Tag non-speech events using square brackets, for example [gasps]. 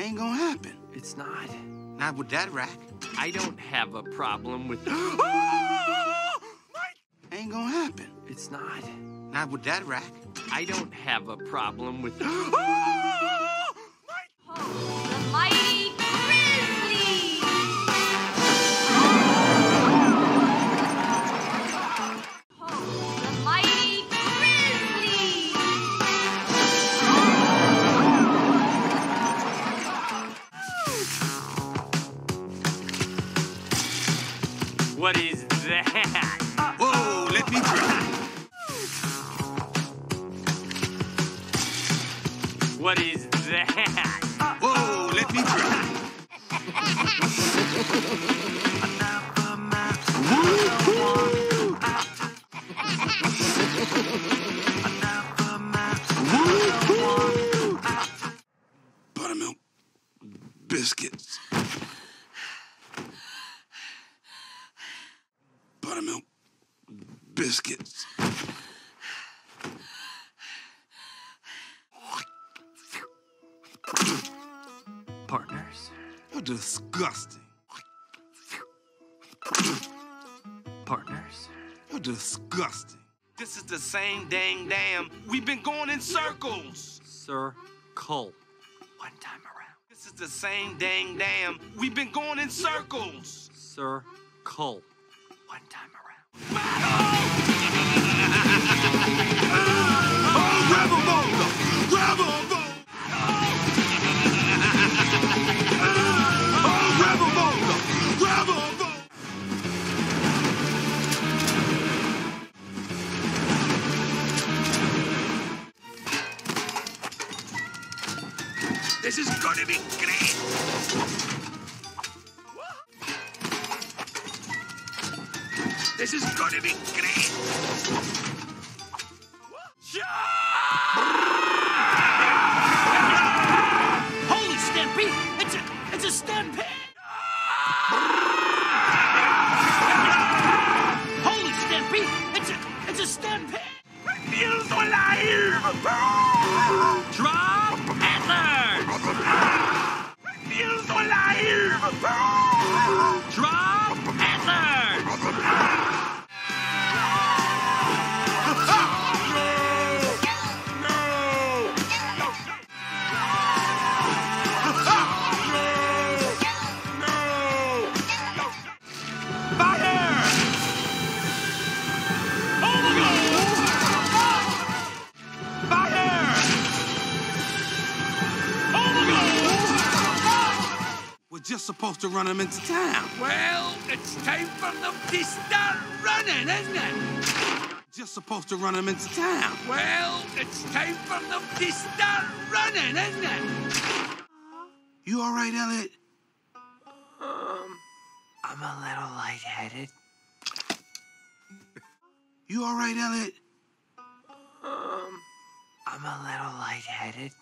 Ain't gonna happen. It's not. Not with that rack. I don't have a problem with. [gasps] [gasps] Ain't gonna happen. It's not. Not with that rack. I don't have a problem with. [gasps] What is that? [laughs] Whoa, let me try. What is that? [laughs] Whoa, let me try. Buttermilk biscuits. Buttermilk biscuits. Partners. You're disgusting. Partners. You're disgusting. This is the same dang damn. We've been going in circles. Sir Cole. One time around. This is the same dang damn. We've been going in circles. Sir Cole. One time around. Oh, boulder! Grab! Oh, boulder! Grab! This is gonna be great! This is gonna be great! Holy stampede! It's a it's a stampede! Holy stampede! It's a it's a stampede! Feels alive! Drop Panthers! Feels alive! Drop just supposed to run him into town. Well, it's time for them to start running, isn't it? Just supposed to run him into town. Well, it's time for them to start running, isn't it? You all right, Elliot? Um, I'm a little lightheaded. You all right, Elliot? Um, I'm a little lightheaded.